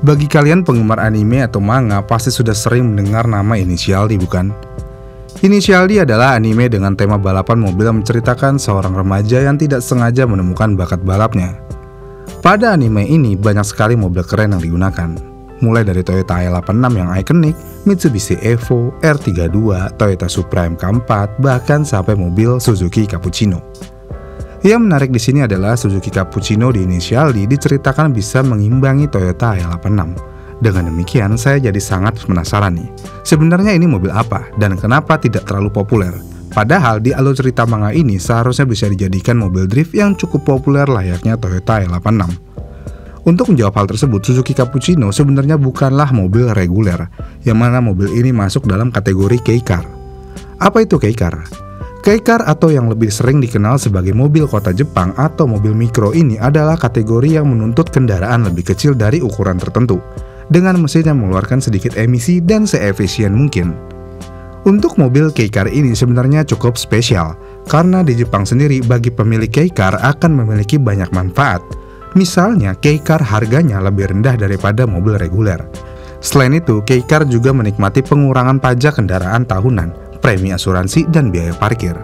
Bagi kalian penggemar anime atau manga pasti sudah sering mendengar nama Initial D bukan? Initial D adalah anime dengan tema balapan mobil yang menceritakan seorang remaja yang tidak sengaja menemukan bakat balapnya. Pada anime ini banyak sekali mobil keren yang digunakan, mulai dari Toyota i86 yang ikonik, Mitsubishi Evo, R32, Toyota Supra MK4, bahkan sampai mobil Suzuki Cappuccino. Yang menarik di sini adalah Suzuki Cappuccino di Initial D diceritakan bisa mengimbangi Toyota i86. Dengan demikian, saya jadi sangat penasaran nih. Sebenarnya ini mobil apa dan kenapa tidak terlalu populer? Padahal di alur cerita manga ini seharusnya bisa dijadikan mobil drift yang cukup populer layaknya Toyota i86. Untuk menjawab hal tersebut, Suzuki Cappuccino sebenarnya bukanlah mobil reguler, yang mana mobil ini masuk dalam kategori K-Car. Apa itu K-Car? K-Car atau yang lebih sering dikenal sebagai mobil kota Jepang atau mobil mikro ini adalah kategori yang menuntut kendaraan lebih kecil dari ukuran tertentu, dengan mesin yang mengeluarkan sedikit emisi dan seefisien mungkin. Untuk mobil K-Car ini sebenarnya cukup spesial, karena di Jepang sendiri bagi pemilik K-Car akan memiliki banyak manfaat. Misalnya, K-Car harganya lebih rendah daripada mobil reguler. Selain itu, K-Car juga menikmati pengurangan pajak kendaraan tahunan premi asuransi, dan biaya parkir.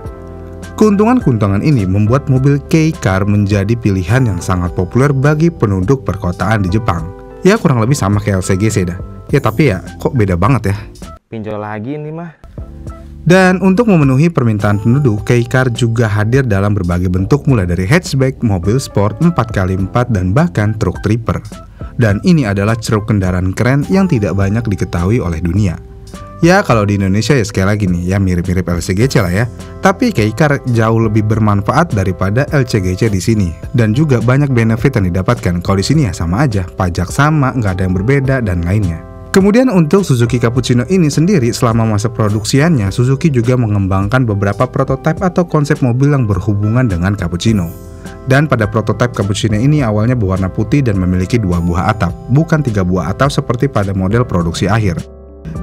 Keuntungan-keuntungan ini membuat mobil K-Car menjadi pilihan yang sangat populer bagi penduduk perkotaan di Jepang. Ya kurang lebih sama kayak LCGC dah. Ya tapi ya kok beda banget ya. Pinjol lagi ini mah. Dan untuk memenuhi permintaan penduduk, K-Car juga hadir dalam berbagai bentuk mulai dari hatchback, mobil sport 4x4, dan bahkan truk tripper. Dan ini adalah ceruk kendaraan keren yang tidak banyak diketahui oleh dunia. Ya kalau di Indonesia ya sekali lagi nih ya mirip-mirip LCGC lah ya. Tapi Keikar jauh lebih bermanfaat daripada LCGC di sini dan juga banyak benefit yang didapatkan. Kalau di sini ya sama aja, pajak sama, nggak ada yang berbeda dan lainnya. Kemudian untuk Suzuki Cappuccino ini sendiri selama masa produksiannya Suzuki juga mengembangkan beberapa prototipe atau konsep mobil yang berhubungan dengan cappuccino. Dan pada prototipe cappuccino ini awalnya berwarna putih dan memiliki dua buah atap, bukan tiga buah atap seperti pada model produksi akhir.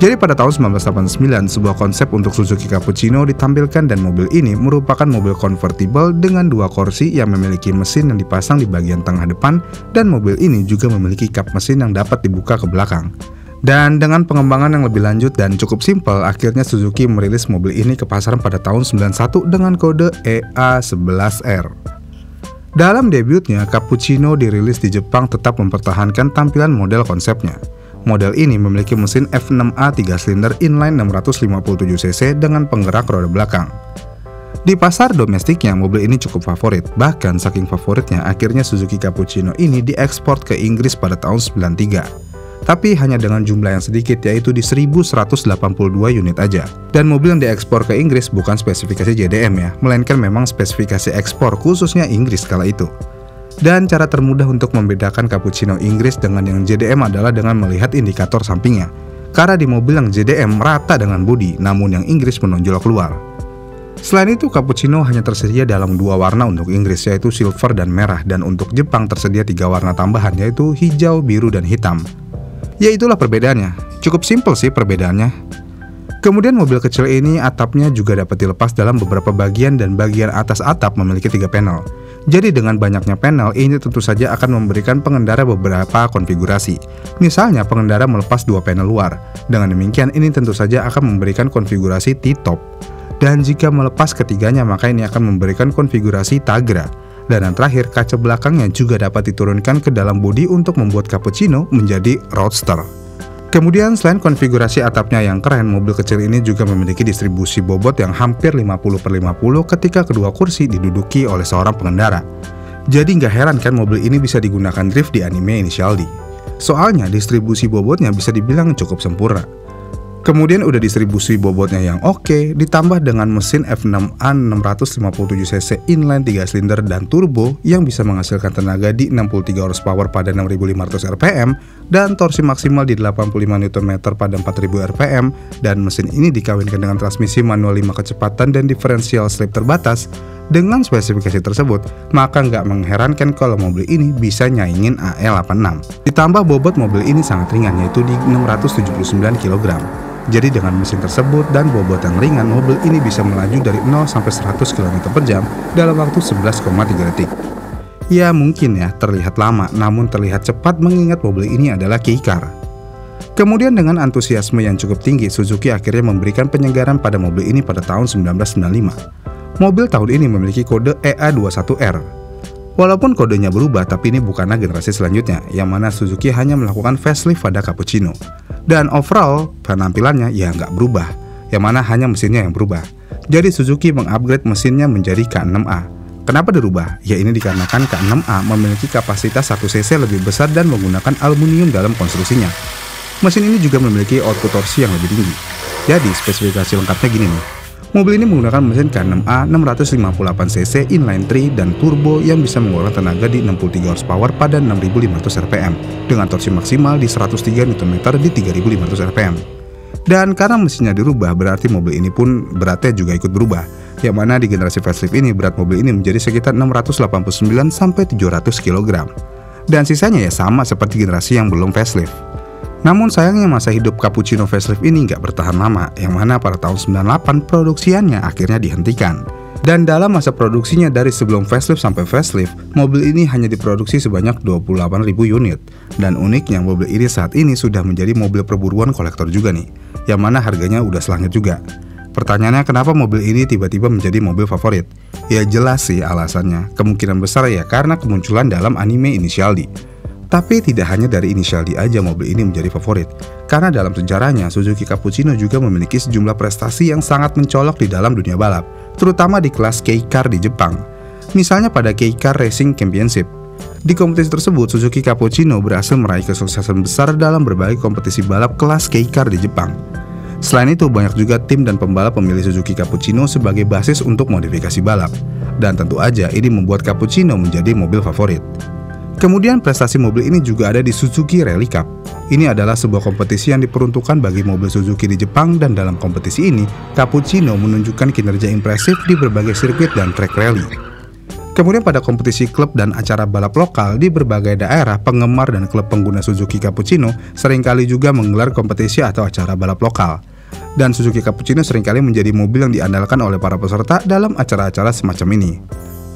Jadi pada tahun 1989, sebuah konsep untuk Suzuki Cappuccino ditampilkan dan mobil ini merupakan mobil convertible dengan dua kursi yang memiliki mesin yang dipasang di bagian tengah depan dan mobil ini juga memiliki kap mesin yang dapat dibuka ke belakang. Dan dengan pengembangan yang lebih lanjut dan cukup simpel, akhirnya Suzuki merilis mobil ini ke pasaran pada tahun 91 dengan kode EA11R. Dalam debutnya, Cappuccino dirilis di Jepang tetap mempertahankan tampilan model konsepnya. Model ini memiliki mesin F6A 3 silinder inline 657cc dengan penggerak roda belakang. Di pasar domestiknya, mobil ini cukup favorit. Bahkan saking favoritnya, akhirnya Suzuki Cappuccino ini diekspor ke Inggris pada tahun 93. Tapi hanya dengan jumlah yang sedikit yaitu di 1182 unit aja. Dan mobil yang diekspor ke Inggris bukan spesifikasi JDM ya, melainkan memang spesifikasi ekspor khususnya Inggris kala itu. Dan cara termudah untuk membedakan cappuccino Inggris dengan yang JDM adalah dengan melihat indikator sampingnya. Karena di mobil yang JDM rata dengan bodi, namun yang Inggris menonjol keluar. Selain itu, cappuccino hanya tersedia dalam dua warna untuk Inggris, yaitu silver dan merah, dan untuk Jepang tersedia tiga warna tambahan, yaitu hijau, biru, dan hitam. Ya itulah perbedaannya. Cukup simpel sih perbedaannya. Kemudian mobil kecil ini atapnya juga dapat dilepas dalam beberapa bagian dan bagian atas atap memiliki tiga panel. Jadi dengan banyaknya panel, ini tentu saja akan memberikan pengendara beberapa konfigurasi. Misalnya pengendara melepas dua panel luar. Dengan demikian, ini tentu saja akan memberikan konfigurasi T-top. Dan jika melepas ketiganya, maka ini akan memberikan konfigurasi Tagra. Dan yang terakhir, kaca belakangnya juga dapat diturunkan ke dalam bodi untuk membuat cappuccino menjadi roadster. Kemudian selain konfigurasi atapnya yang keren, mobil kecil ini juga memiliki distribusi bobot yang hampir 50 per 50 ketika kedua kursi diduduki oleh seorang pengendara. Jadi nggak heran kan mobil ini bisa digunakan drift di anime Initial D. Soalnya distribusi bobotnya bisa dibilang cukup sempurna. Kemudian udah distribusi bobotnya yang oke, okay, ditambah dengan mesin F6A 657cc inline 3 silinder dan turbo yang bisa menghasilkan tenaga di 63 horsepower pada 6500 rpm dan torsi maksimal di 85 Nm pada 4000 rpm dan mesin ini dikawinkan dengan transmisi manual 5 kecepatan dan diferensial slip terbatas dengan spesifikasi tersebut, maka nggak mengherankan kalau mobil ini bisa nyaingin AE86. Ditambah bobot mobil ini sangat ringan yaitu di 679 kg. Jadi dengan mesin tersebut dan bobot yang ringan, mobil ini bisa melaju dari 0 sampai 100 km per jam dalam waktu 11,3 detik. Ya mungkin ya terlihat lama namun terlihat cepat mengingat mobil ini adalah keycar. Kemudian dengan antusiasme yang cukup tinggi, Suzuki akhirnya memberikan penyegaran pada mobil ini pada tahun 1995. Mobil tahun ini memiliki kode EA21R. Walaupun kodenya berubah, tapi ini bukanlah generasi selanjutnya, yang mana Suzuki hanya melakukan facelift pada Cappuccino. Dan overall, penampilannya ya nggak berubah, yang mana hanya mesinnya yang berubah. Jadi Suzuki mengupgrade mesinnya menjadi K6A. Kenapa dirubah? Ya ini dikarenakan K6A memiliki kapasitas 1 cc lebih besar dan menggunakan aluminium dalam konstruksinya. Mesin ini juga memiliki output torsi yang lebih tinggi. Jadi, spesifikasi lengkapnya gini nih. Mobil ini menggunakan mesin K6A 658cc inline 3 dan turbo yang bisa mengeluarkan tenaga di 63 horsepower pada 6500 rpm dengan torsi maksimal di 103 Nm di 3500 rpm. Dan karena mesinnya dirubah berarti mobil ini pun beratnya juga ikut berubah. Yang mana di generasi facelift ini berat mobil ini menjadi sekitar 689 sampai 700 kg. Dan sisanya ya sama seperti generasi yang belum facelift. Namun sayangnya masa hidup cappuccino facelift ini nggak bertahan lama, yang mana pada tahun 98 produksiannya akhirnya dihentikan. Dan dalam masa produksinya dari sebelum facelift sampai facelift, mobil ini hanya diproduksi sebanyak 28.000 unit. Dan uniknya mobil ini saat ini sudah menjadi mobil perburuan kolektor juga nih, yang mana harganya udah selangit juga. Pertanyaannya kenapa mobil ini tiba-tiba menjadi mobil favorit? Ya jelas sih alasannya, kemungkinan besar ya karena kemunculan dalam anime Initial D. Tapi tidak hanya dari inisial D aja mobil ini menjadi favorit, karena dalam sejarahnya Suzuki Cappuccino juga memiliki sejumlah prestasi yang sangat mencolok di dalam dunia balap, terutama di kelas K-Car di Jepang. Misalnya pada K-Car Racing Championship. Di kompetisi tersebut, Suzuki Cappuccino berhasil meraih kesuksesan besar dalam berbagai kompetisi balap kelas K-Car di Jepang. Selain itu, banyak juga tim dan pembalap memilih Suzuki Cappuccino sebagai basis untuk modifikasi balap. Dan tentu aja ini membuat Cappuccino menjadi mobil favorit. Kemudian prestasi mobil ini juga ada di Suzuki Rally Cup. Ini adalah sebuah kompetisi yang diperuntukkan bagi mobil Suzuki di Jepang dan dalam kompetisi ini, Cappuccino menunjukkan kinerja impresif di berbagai sirkuit dan track rally. Kemudian pada kompetisi klub dan acara balap lokal di berbagai daerah, penggemar dan klub pengguna Suzuki Cappuccino sering kali juga menggelar kompetisi atau acara balap lokal. Dan Suzuki Cappuccino sering kali menjadi mobil yang diandalkan oleh para peserta dalam acara-acara semacam ini.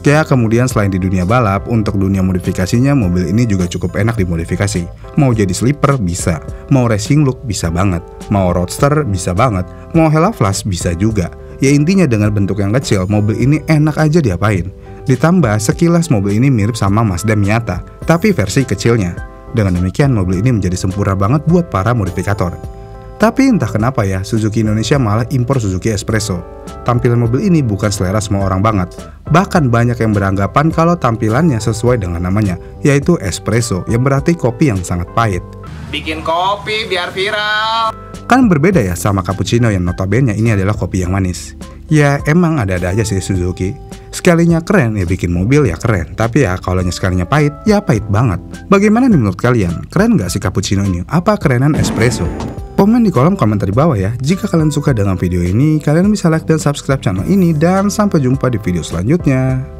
Ya kemudian selain di dunia balap, untuk dunia modifikasinya mobil ini juga cukup enak dimodifikasi. Mau jadi sleeper bisa, mau racing look bisa banget, mau roadster bisa banget, mau Hella Flash bisa juga. Ya intinya dengan bentuk yang kecil, mobil ini enak aja diapain. Ditambah sekilas mobil ini mirip sama Mazda Miata, tapi versi kecilnya. Dengan demikian mobil ini menjadi sempurna banget buat para modifikator. Tapi entah kenapa ya, Suzuki Indonesia malah impor Suzuki Espresso. Tampilan mobil ini bukan selera semua orang banget. Bahkan banyak yang beranggapan kalau tampilannya sesuai dengan namanya, yaitu espresso, yang berarti kopi yang sangat pahit. Bikin kopi biar viral. Kan berbeda ya sama cappuccino yang notabene ini adalah kopi yang manis. Ya emang ada-ada aja sih Suzuki. Sekalinya keren ya bikin mobil ya keren, tapi ya kalau sekalinya pahit ya pahit banget. Bagaimana nih menurut kalian? Keren nggak sih cappuccino ini? Apa kerenan espresso? Komen di kolom komentar di bawah ya. Jika kalian suka dengan video ini, kalian bisa like dan subscribe channel ini dan sampai jumpa di video selanjutnya.